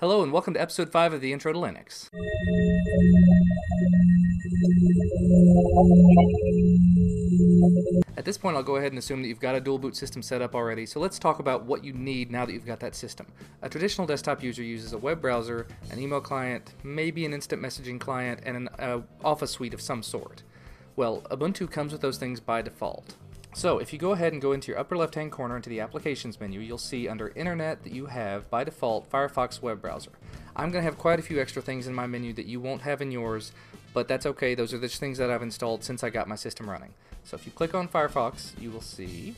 Hello and welcome to episode 5 of the Intro to Linux. At this point, I'll go ahead and assume that you've got a dual boot system set up already, so let's talk about what you need now that you've got that system. A traditional desktop user uses a web browser, an email client, maybe an instant messaging client, and an uh, Office suite of some sort. Well, Ubuntu comes with those things by default. So if you go ahead and go into your upper left hand corner into the applications menu, you'll see under internet that you have by default Firefox web browser. I'm going to have quite a few extra things in my menu that you won't have in yours, but that's okay. Those are the things that I've installed since I got my system running. So if you click on Firefox, you will see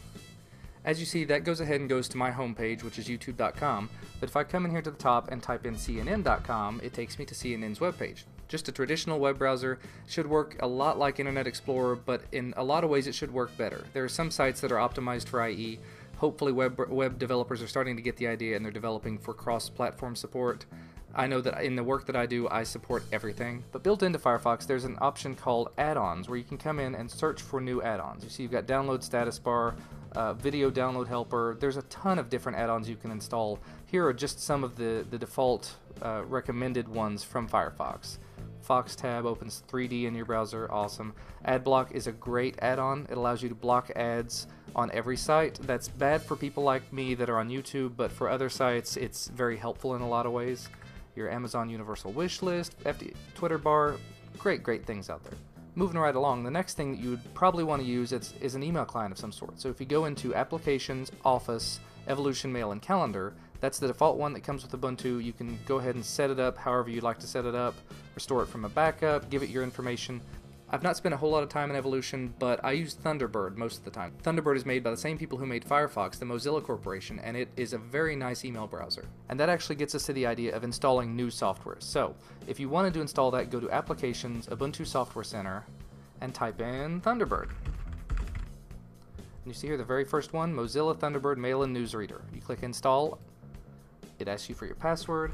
as you see, that goes ahead and goes to my homepage, which is youtube.com, but if I come in here to the top and type in cnn.com, it takes me to CNN's webpage. Just a traditional web browser should work a lot like Internet Explorer, but in a lot of ways it should work better. There are some sites that are optimized for IE. Hopefully web, web developers are starting to get the idea and they're developing for cross-platform support. I know that in the work that I do, I support everything. But built into Firefox, there's an option called add-ons where you can come in and search for new add-ons. You see you've got download status bar, uh, video download helper. There's a ton of different add-ons you can install. Here are just some of the, the default uh, recommended ones from Firefox. Fox tab opens 3D in your browser, awesome. AdBlock is a great add-on. It allows you to block ads on every site. That's bad for people like me that are on YouTube, but for other sites, it's very helpful in a lot of ways. Your Amazon Universal Wish List, FD, Twitter bar, great, great things out there. Moving right along, the next thing that you would probably want to use is, is an email client of some sort. So if you go into Applications, Office, Evolution Mail, and Calendar, that's the default one that comes with Ubuntu. You can go ahead and set it up however you'd like to set it up, restore it from a backup, give it your information. I've not spent a whole lot of time in Evolution, but I use Thunderbird most of the time. Thunderbird is made by the same people who made Firefox, the Mozilla Corporation, and it is a very nice email browser. And that actually gets us to the idea of installing new software. So, if you wanted to install that, go to Applications, Ubuntu Software Center, and type in Thunderbird. And you see here the very first one, Mozilla Thunderbird Mail and Newsreader. You click Install, it asks you for your password,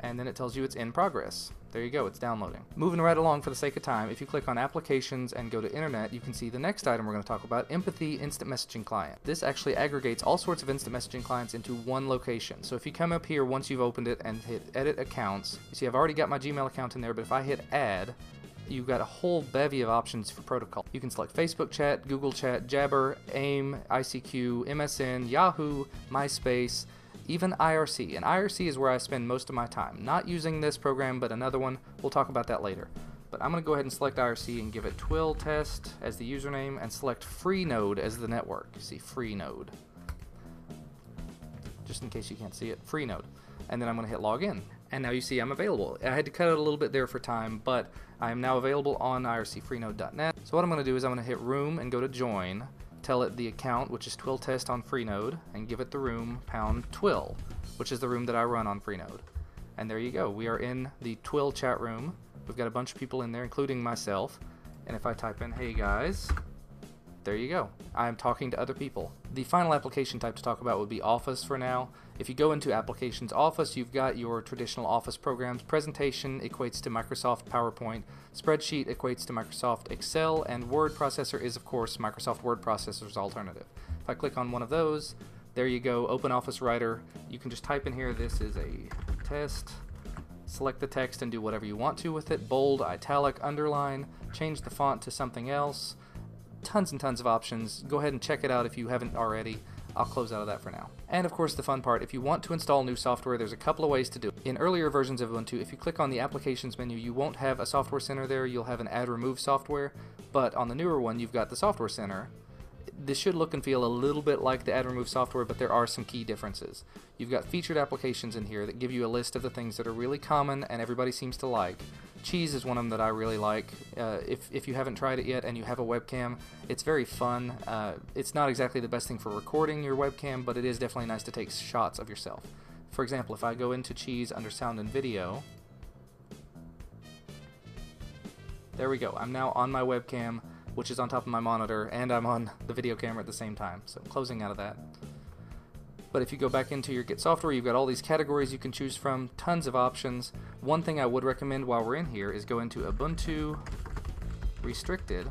and then it tells you it's in progress. There you go, it's downloading. Moving right along for the sake of time, if you click on Applications and go to Internet, you can see the next item we're going to talk about, Empathy Instant Messaging Client. This actually aggregates all sorts of instant messaging clients into one location. So if you come up here once you've opened it and hit Edit Accounts, you see I've already got my Gmail account in there, but if I hit Add, you've got a whole bevy of options for protocol. You can select Facebook Chat, Google Chat, Jabber, AIM, ICQ, MSN, Yahoo, MySpace, even IRC. And IRC is where I spend most of my time. Not using this program, but another one. We'll talk about that later. But I'm going to go ahead and select IRC and give it Twill Test as the username and select Freenode as the network. See, Freenode. Just in case you can't see it, Freenode. And then I'm going to hit login. And now you see I'm available. I had to cut out a little bit there for time, but I am now available on ircfreenode.net. So what I'm going to do is I'm going to hit room and go to join tell it the account, which is Twill Test on Freenode, and give it the room pound Twill, which is the room that I run on Freenode. And there you go. We are in the Twill chat room. We've got a bunch of people in there, including myself. And if I type in, hey guys, there you go. I am talking to other people. The final application type to talk about would be Office for now. If you go into Applications Office, you've got your traditional Office programs. Presentation equates to Microsoft PowerPoint. Spreadsheet equates to Microsoft Excel. And Word Processor is, of course, Microsoft Word Processor's alternative. If I click on one of those, there you go, Open Office Writer. You can just type in here, this is a test. Select the text and do whatever you want to with it. Bold, italic, underline, change the font to something else tons and tons of options. Go ahead and check it out if you haven't already. I'll close out of that for now. And of course the fun part, if you want to install new software, there's a couple of ways to do it. In earlier versions of Ubuntu, if you click on the applications menu, you won't have a software center there, you'll have an add remove software, but on the newer one, you've got the software center. This should look and feel a little bit like the add remove software, but there are some key differences. You've got featured applications in here that give you a list of the things that are really common and everybody seems to like. Cheese is one of them that I really like. Uh, if, if you haven't tried it yet and you have a webcam, it's very fun. Uh, it's not exactly the best thing for recording your webcam, but it is definitely nice to take shots of yourself. For example, if I go into Cheese under Sound and Video, there we go. I'm now on my webcam, which is on top of my monitor, and I'm on the video camera at the same time. So closing out of that. But if you go back into your Get Software, you've got all these categories you can choose from, tons of options. One thing I would recommend while we're in here is go into Ubuntu Restricted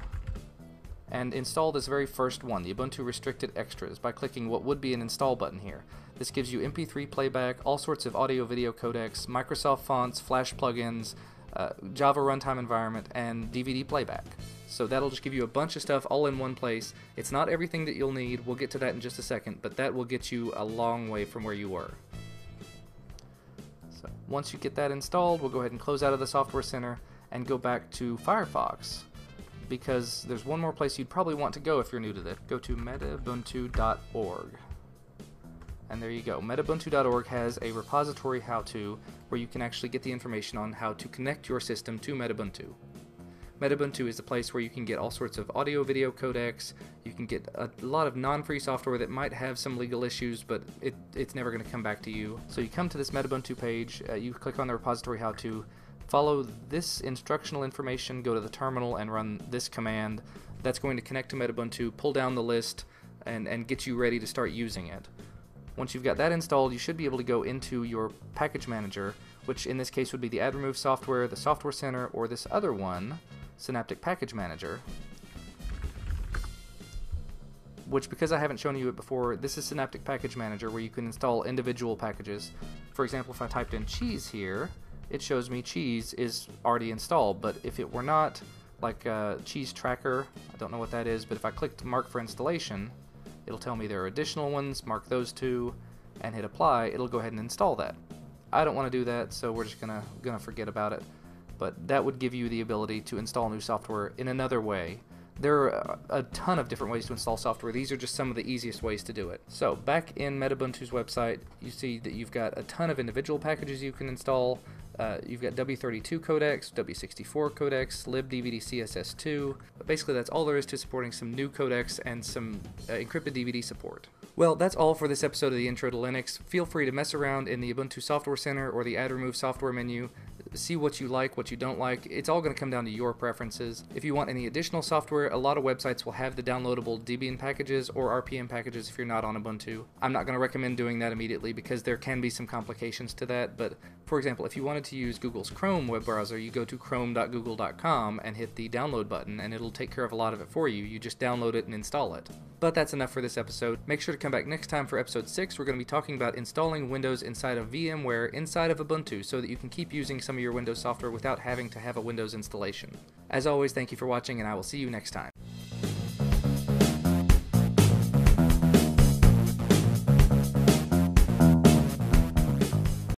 and install this very first one, the Ubuntu Restricted Extras, by clicking what would be an install button here. This gives you MP3 playback, all sorts of audio video codecs, Microsoft fonts, Flash plugins, uh, Java runtime environment, and DVD playback. So that'll just give you a bunch of stuff all in one place. It's not everything that you'll need, we'll get to that in just a second, but that will get you a long way from where you were. So once you get that installed, we'll go ahead and close out of the Software Center and go back to Firefox because there's one more place you'd probably want to go if you're new to this. Go to medibuntu.org. And there you go. Medibuntu.org has a repository how-to where you can actually get the information on how to connect your system to Medibuntu. Medibuntu is a place where you can get all sorts of audio video codecs. You can get a lot of non-free software that might have some legal issues, but it, it's never going to come back to you. So you come to this Medibuntu page, uh, you click on the repository how-to, follow this instructional information, go to the terminal and run this command. That's going to connect to Medibuntu, pull down the list, and, and get you ready to start using it. Once you've got that installed, you should be able to go into your package manager, which in this case would be the AdRemove software, the Software Center, or this other one, Synaptic Package Manager. Which, because I haven't shown you it before, this is Synaptic Package Manager where you can install individual packages. For example, if I typed in cheese here, it shows me cheese is already installed, but if it were not, like uh, cheese tracker, I don't know what that is, but if I clicked mark for installation, It'll tell me there are additional ones, mark those two, and hit apply. It'll go ahead and install that. I don't want to do that, so we're just gonna gonna forget about it. But that would give you the ability to install new software in another way. There are a ton of different ways to install software. These are just some of the easiest ways to do it. So back in Medibuntu's website, you see that you've got a ton of individual packages you can install. Uh, you've got W32 codecs, W64 codecs, libdvd CSS2. But basically, that's all there is to supporting some new codecs and some uh, encrypted DVD support. Well, that's all for this episode of the Intro to Linux. Feel free to mess around in the Ubuntu Software Center or the Add Remove software menu see what you like, what you don't like. It's all going to come down to your preferences. If you want any additional software, a lot of websites will have the downloadable Debian packages or RPM packages if you're not on Ubuntu. I'm not going to recommend doing that immediately because there can be some complications to that, but for example, if you wanted to use Google's Chrome web browser, you go to chrome.google.com and hit the download button and it'll take care of a lot of it for you. You just download it and install it. But that's enough for this episode. Make sure to come back next time for episode 6. We're going to be talking about installing Windows inside of VMware inside of Ubuntu so that you can keep using some of your Windows software without having to have a Windows installation. As always, thank you for watching and I will see you next time.